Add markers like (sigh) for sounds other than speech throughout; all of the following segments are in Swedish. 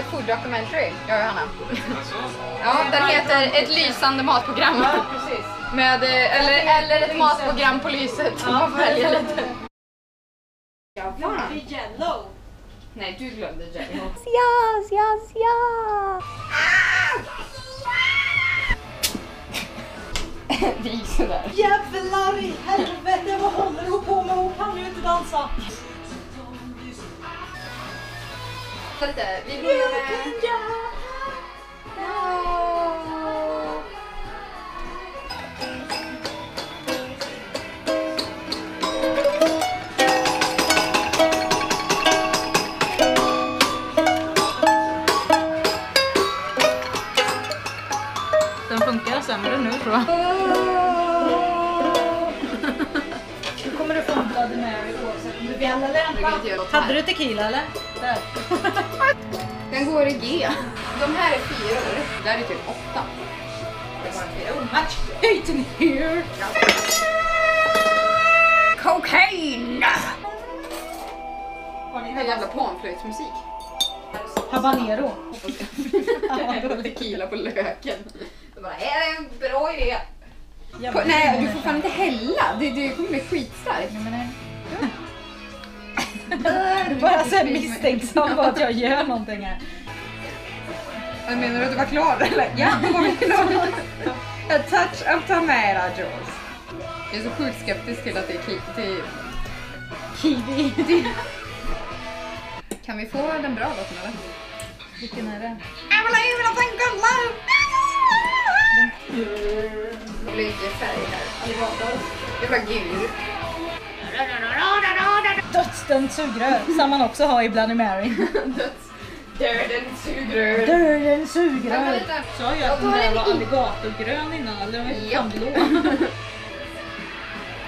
gör food documentary, jag och Hanna. Ja, den heter Ett lysande matprogram. Ja, precis. Med, eh, eller, eller ett matprogram på lyset. Man får välja lite. Yellow. Nej, du glömde Jelly. Yes, yes, yes. Det gick sådär. Jävlar i Lite, vi börjar med... Den funkar sämre nu tror jag. Vill eller något Hade du tequila eller? Där. (laughs) Den går i G. De här är fyra år. Där är typ åtta. Det år. Match hating here. Cocaine! Har här jävla panflöjtsmusik. Habanero. (laughs) Tequila på löken. Bara, är det en bra idé? Nej, du får fan inte hälla. Det, det kommer bli skitstarkt. Du är bara så här misstänksam på att jag gör någonting här. Jag menar du att du var klar eller? Ja, då var vi klara. A touch of tomato juice. Jag är så sjukt skeptisk till att det är ki- till... Kiwi. Kan vi få den bra låten eller? Vilken är det? I believe in a thing called love. Det blir inte färg här. Jävla gul. Dödsdömt sugrör. Som man också har i Bloody Mary. (laughs) Döden sugrör. Döden sugrör. Sa jag att den där var alligatorgrön innan eller var det Ja. blå?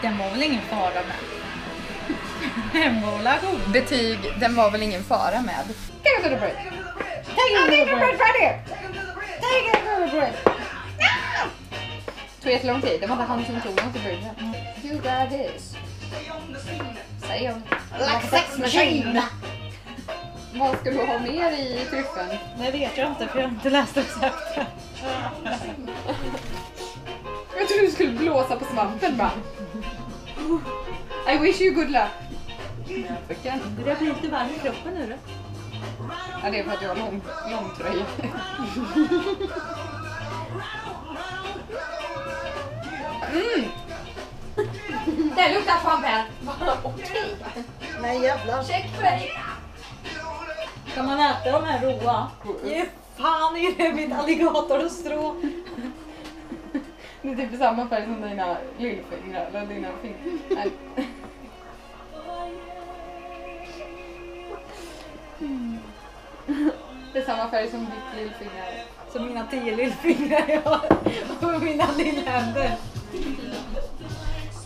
Den var väl ingen fara med? (laughs) Den var väl god? Betyg, den var väl ingen fara med. Take it to the break. Take it over. Friday! Take it over. tog jättelång tid. Det var inte han som tog något i början. You got this. Like sex machine. Vad ska du ha mer i tryffeln? Det vet jag inte för jag har inte läst receptet. Jag trodde du skulle blåsa på svampen bara. I wish you good luck. Det där blir lite varm i kroppen nu då. Ja, det är för att jag har lång, lång tröja. (laughs) Mm. Det luktar champagne. Okej. Nej jävlar. Check på dig. Kan man äta de här råa? Ge fan i det mitt alligatorstrå. Det är typ samma färg som dina lillfingrar. Eller dina fingrar. Det är samma färg som ditt lillfinger. Som mina tio lillfingrar jag har. Och mina lillhänder.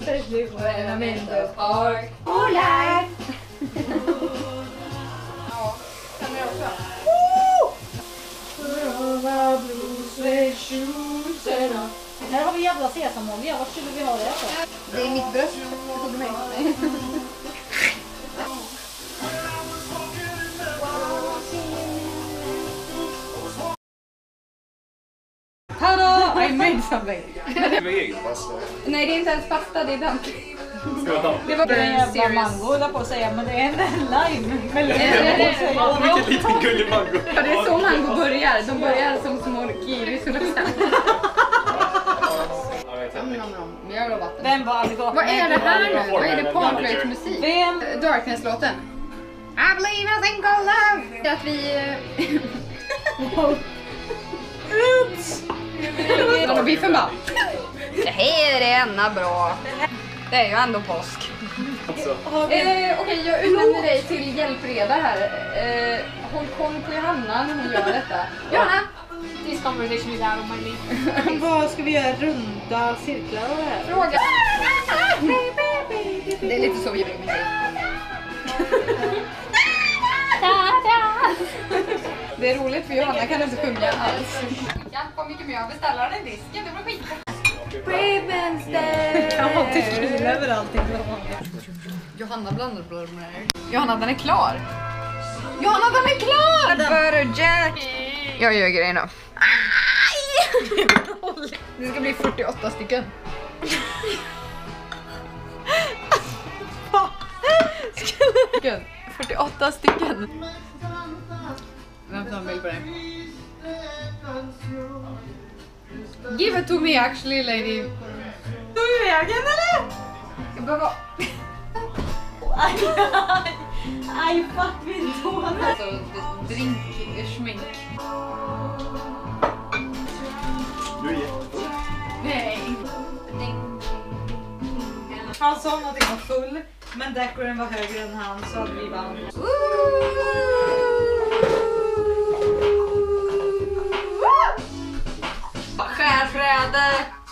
Especially when I'm in the park. Oh, life! ja, känner jag också. Här har vi jävla sesamolja. Vart skulle vi ha det då? Det är mitt bröst. Det tog mig. Nej. Tada! I made something. Med egen pasta. Nej, det är inte ens pasta, det är. Ja. Det var en jävla mango höll jag på att säga, men det är en lime. Åh, vilken liten gullig mango. Ja, det är så mango börjar. De börjar som små kiwis och inte. Mjöl och vatten. Vem var alligator? Vad är det här nu? Vad är det panflöjtsmusik? Vem? Darkness-låten. I believe in a called love. Att vi... Och biffen bara... Det här är ända bra. Det är ju ändå påsk. Alltså, Eh, Okej, jag utnämner dig till hjälpreda här. Eh, håll koll på Johanna när hon gör detta. Johanna! This conversation is out of my league. (laughs) Vad ska vi göra? Runda cirklar av det här? Fråga. (laughs) Det är lite så vi gör musik. Det är roligt för Johanna kan inte sjunga alls. Vad mycket mer jag beställer den disken, det blir skitbra. Det kan vara tequila vad. Johanna blandar med Johanna den är klar. Johanna den är klar! Butter jam! Jag gör grejerna. Det ska bli 48 stycken. Stycken. 48 stycken. Bild på det? Give it to me actually lady. Tog du vägen eller? Jag behöver... (laughs) Aj, aj, aj fuck min tå. Alltså, drink, schmink. Du är jättefull. Nej. Han sa att jag var full, men decoren var högre än han så vi vann. Bye.